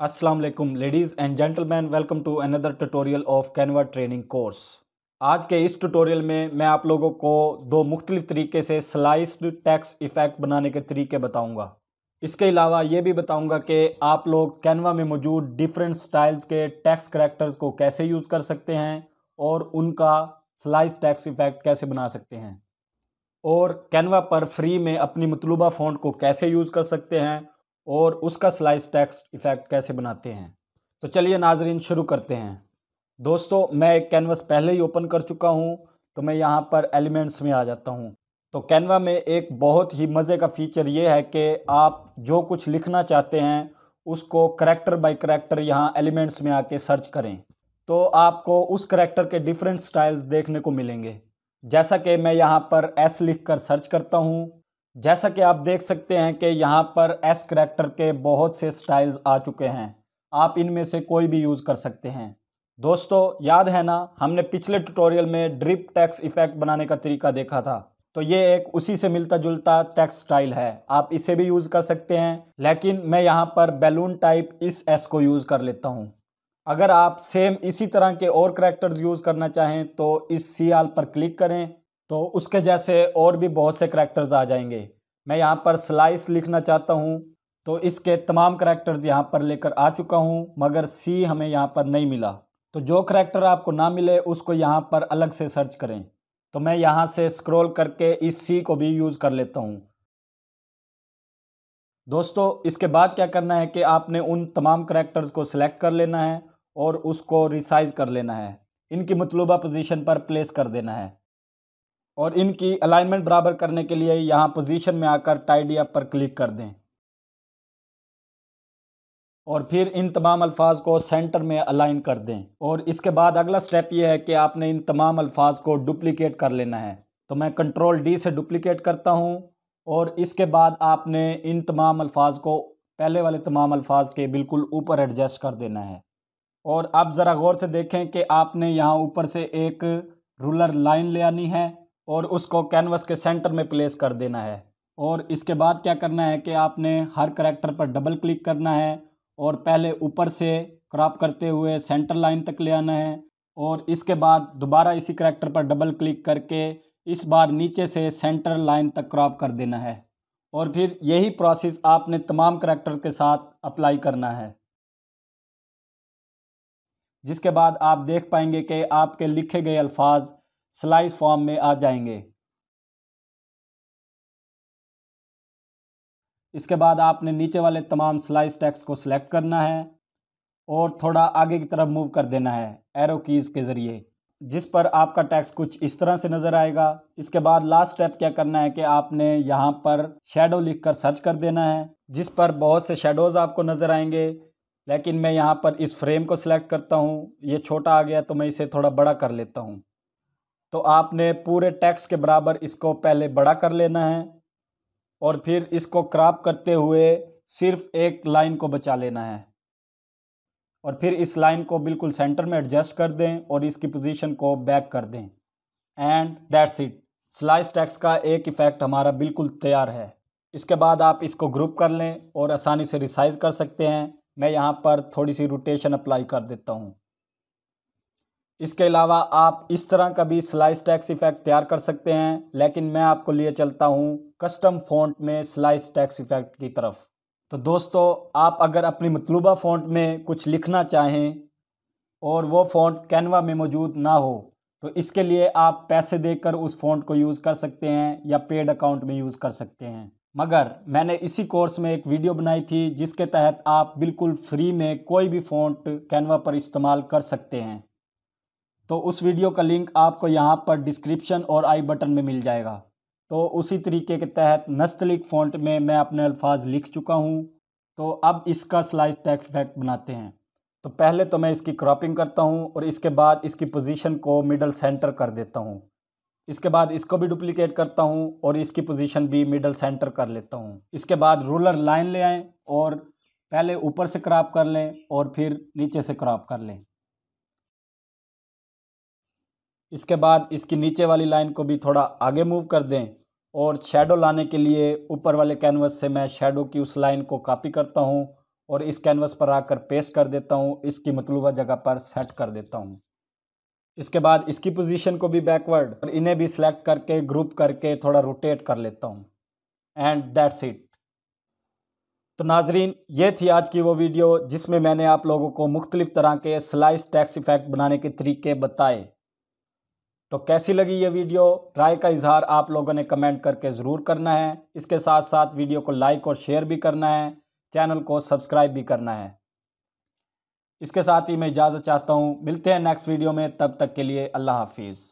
वालेकुम ladies and gentleman welcome to another tutorial of Canva training course आज के इस ट्यूटोरियल में मैं आप लोगों को दो मुख्तलिफ़ तरीके से स्लाइस्ड टैक्स इफ़ेक्ट बनाने के तरीके बताऊँगा। इसके अलावा ये भी बताऊँगा कि आप लोग कैनवा में मौजूद डिफरेंट स्टाइल्स के टैक्स करेक्टर्स को कैसे यूज़ कर सकते हैं और उनका स्लाइस टैक्स इफ़ेक्ट कैसे बना सकते हैं। और कैनवा पर फ्री में अपनी मतलूबा फ़ॉन्ट को कैसे यूज़ कर सकते हैं और उसका स्लाइस टेक्स्ट इफ़ेक्ट कैसे बनाते हैं? तो चलिए नाजरीन, शुरू करते हैं। दोस्तों, मैं एक कैनवस पहले ही ओपन कर चुका हूँ तो मैं यहाँ पर एलिमेंट्स में आ जाता हूँ। तो कैनवा में एक बहुत ही मज़े का फ़ीचर ये है कि आप जो कुछ लिखना चाहते हैं, उसको करेक्टर बाय करेक्टर यहाँ एलिमेंट्स में आके सर्च करें। तो आपको उस करेक्टर के डिफरेंट स्टाइल्स देखने को मिलेंगे। जैसा कि मैं यहाँ पर एस लिख कर सर्च करता हूँ जैसा कि आप देख सकते हैं कि यहाँ पर एस करेक्टर के बहुत से स्टाइल्स आ चुके हैं। आप इनमें से कोई भी यूज़ कर सकते हैं। दोस्तों, याद है ना, हमने पिछले ट्यूटोरियल में ड्रिप टैक्स इफ़ेक्ट बनाने का तरीका देखा था। तो ये एक उसी से मिलता जुलता टैक्स स्टाइल है। आप इसे भी यूज़ कर सकते हैं, लेकिन मैं यहाँ पर बैलून टाइप इस एस को यूज़ कर लेता हूँ। अगर आप सेम इसी तरह के और करेक्टर्स यूज़ करना चाहें तो इस सी आल पर क्लिक करें। तो उसके जैसे और भी बहुत से करेक्टर्स आ जाएँगे। मैं यहाँ पर स्लाइस लिखना चाहता हूँ तो इसके तमाम करेक्टर्स यहाँ पर लेकर आ चुका हूँ, मगर सी हमें यहाँ पर नहीं मिला। तो जो करेक्टर आपको ना मिले, उसको यहाँ पर अलग से सर्च करें। तो मैं यहाँ से स्क्रॉल करके इस सी को भी यूज़ कर लेता हूँ। दोस्तों, इसके बाद क्या करना है कि आपने उन तमाम करेक्टर्स को सिलेक्ट कर लेना है और उसको रिसाइज कर लेना है। इनकी मतलूबा पोजीशन पर प्लेस कर देना है। और इनकी अलाइनमेंट बराबर करने के लिए यहाँ पोजीशन में आकर टाइडी अप पर क्लिक कर दें। और फिर इन तमाम अल्फाज को सेंटर में अलाइन कर दें। और इसके बाद अगला स्टेप ये है कि आपने इन तमाम अल्फाज को डुप्लिकेट कर लेना है। तो मैं कंट्रोल डी से डुप्लिकेट करता हूँ और इसके बाद आपने इन तमाम अल्फाज को पहले वाले तमाम अल्फाज के बिल्कुल ऊपर एडजस्ट कर देना है। और अब ज़रा गौर से देखें कि आपने यहाँ ऊपर से एक रूलर लाइन ले आनी है। और उसको कैनवस के सेंटर में प्लेस कर देना है। और इसके बाद क्या करना है कि आपने हर करेक्टर पर डबल क्लिक करना है और पहले ऊपर से क्रॉप करते हुए सेंटर लाइन तक ले आना है और इसके बाद दोबारा इसी करेक्टर पर डबल क्लिक करके इस बार नीचे से सेंटर लाइन तक क्रॉप कर देना है। और फिर यही प्रोसेस आपने तमाम करेक्टर के साथ अप्लाई करना है। जिसके बाद आप देख पाएँगे कि आपके लिखे गए अल्फाज स्लाइस फॉर्म में आ जाएँगे। इसके बाद आपने नीचे वाले तमाम स्लाइस टेक्स्ट को सिलेक्ट करना है और थोड़ा आगे की तरफ़ मूव कर देना है एरो कीज़ के ज़रिए, जिस पर आपका टैक्स कुछ इस तरह से नज़र आएगा। इसके बाद लास्ट स्टेप क्या करना है कि आपने यहाँ पर शेडो लिख कर सर्च कर देना है, जिस पर बहुत से शेडोज़ आपको नज़र आएँगे। लेकिन मैं यहाँ पर इस फ्रेम को सिलेक्ट करता हूँ, ये छोटा आ गया तो मैं इसे थोड़ा बड़ा कर लेता हूँ। तो आपने पूरे टैक्स के बराबर इसको पहले बड़ा कर लेना है और फिर इसको क्रॉप करते हुए सिर्फ़ एक लाइन को बचा लेना है। और फिर इस लाइन को बिल्कुल सेंटर में एडजस्ट कर दें और इसकी पोजीशन को बैक कर दें। And that's it. Slice text का एक इफ़ेक्ट हमारा बिल्कुल तैयार है। इसके बाद आप इसको ग्रुप कर लें और आसानी से रिसाइज कर सकते हैं। मैं यहाँ पर थोड़ी सी रोटेशन अप्लाई कर देता हूँ। इसके अलावा आप इस तरह का भी स्लाइस टैक्स इफ़ेक्ट तैयार कर सकते हैं, लेकिन मैं आपको लिए चलता हूँ कस्टम फ़ॉन्ट में स्लाइस टैक्स इफ़ेक्ट की तरफ़। तो दोस्तों, आप अगर अपनी मतलूबा फ़ॉन्ट में कुछ लिखना चाहें और वो फ़ॉन्ट कैनवा में मौजूद ना हो तो इसके लिए आप पैसे देकर उस फ़ॉन्ट को यूज़ कर सकते हैं या पेड अकाउंट में यूज़ कर सकते हैं। मगर मैंने इसी कोर्स में एक वीडियो बनाई थी, जिसके तहत आप बिल्कुल फ्री में कोई भी फ़ॉन्ट कैनवा पर इस्तेमाल कर सकते हैं। तो उस वीडियो का लिंक आपको यहाँ पर डिस्क्रिप्शन और आई बटन में मिल जाएगा। तो उसी तरीके के तहत नस्तलिक फ़ॉन्ट में मैं अपने अल्फाज लिख चुका हूँ। तो अब इसका स्लाइस टैक्स इफ़ेक्ट बनाते हैं। तो पहले तो मैं इसकी क्रॉपिंग करता हूँ और इसके बाद इसकी पोजीशन को मिडल सेंटर कर देता हूँ। इसके बाद इसको भी डुप्लीकेट करता हूँ और इसकी पोजीशन भी मिडल सेंटर कर लेता हूँ। इसके बाद रूलर लाइन ले आएँ और पहले ऊपर से क्रॉप कर लें और फिर नीचे से क्रॉप कर लें। इसके बाद इसकी नीचे वाली लाइन को भी थोड़ा आगे मूव कर दें और शेडो लाने के लिए ऊपर वाले कैनवस से मैं शेडो की उस लाइन को कॉपी करता हूँ और इस कैनवस पर आकर पेस्ट कर देता हूँ, इसकी मतलूबा जगह पर सेट कर देता हूँ। इसके बाद इसकी पोजीशन को भी बैकवर्ड और इन्हें भी सिलेक्ट करके ग्रुप करके थोड़ा रोटेट कर लेता हूँ। एंड दैट्स इट तो नाजरीन, ये थी आज की वो वीडियो जिसमें मैंने आप लोगों को मुख्तलिफ़ तरह के स्लाइस टैक्स इफ़ेक्ट बनाने के तरीके बताए। तो कैसी लगी ये वीडियो? राय का इजहार आप लोगों ने कमेंट करके ज़रूर करना है। इसके साथ साथ वीडियो को लाइक और शेयर भी करना है। चैनल को सब्सक्राइब भी करना है। इसके साथ ही मैं इजाज़त चाहता हूँ। मिलते हैं नेक्स्ट वीडियो में। तब तक के लिए अल्लाह हाफिज़।